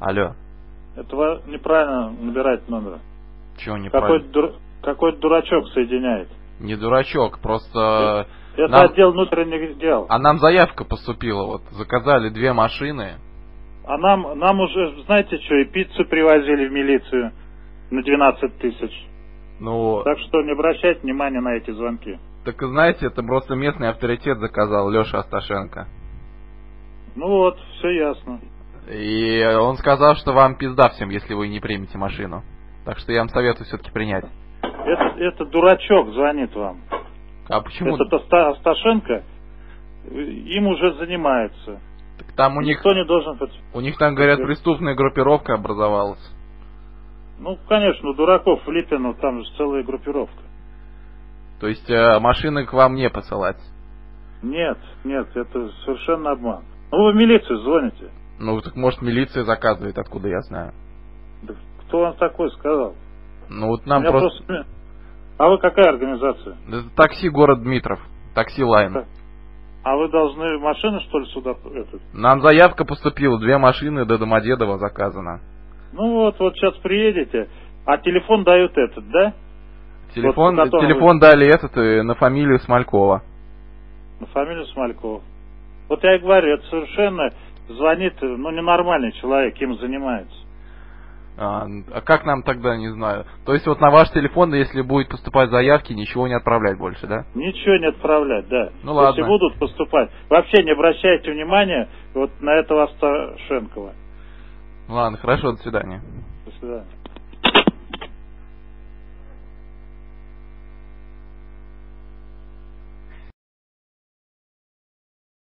Алло. Это неправильно набирать номер. Чего не Какой-то дур... какой дурачок соединяет. Не дурачок, просто... Это нам- отдел внутренних дел. А нам заявка поступила, вот, заказали две машины. А нам, нам уже, знаете что, и пиццу привозили в милицию на 12 тысяч. Ну, Так что не обращайте внимания на эти звонки. так знаете, это просто местный авторитет заказал, Леша Асташенко. Ну вот, все ясно. И он сказал, что вам пизда всем, если вы не примете машину. Так что я вам советую все-таки принять. Это, это дурачок звонит вам. А почему? Оста- Асташенко, им уже занимается. Так там у них, Никто не должен... у них там, говорят, преступная группировка образовалась. Ну, конечно, у дураков в Липину там же целая группировка. То есть э, машины к вам не посылать. Нет, нет, это совершенно обман. Ну, вы в милицию звоните. Ну, так может милиция заказывает, откуда я знаю. Да кто вам такой сказал? Ну вот нам просто... просто- А вы какая организация? Это такси город Дмитров. Такси Лайн. А вы должны машину, что ли, сюда... Этот? Нам заявка поступила, две машины до Домодедово заказано. Ну вот, вот сейчас приедете, а телефон дают этот, да? Телефон, Вот, телефон дали этот э, на фамилию Смолькова. На фамилию Смолькова. Вот я и говорю, это совершенно звонит, ну, ненормальный человек, им занимается. А, а как нам тогда, не знаю. То есть вот на ваш телефон, если будет поступать заявки, ничего не отправлять больше, да? Ничего не отправлять, да. Ну ладно. Если будут поступать, вообще не обращайте внимания вот на этого Асташенкова. Ладно, хорошо, до свидания. До свидания.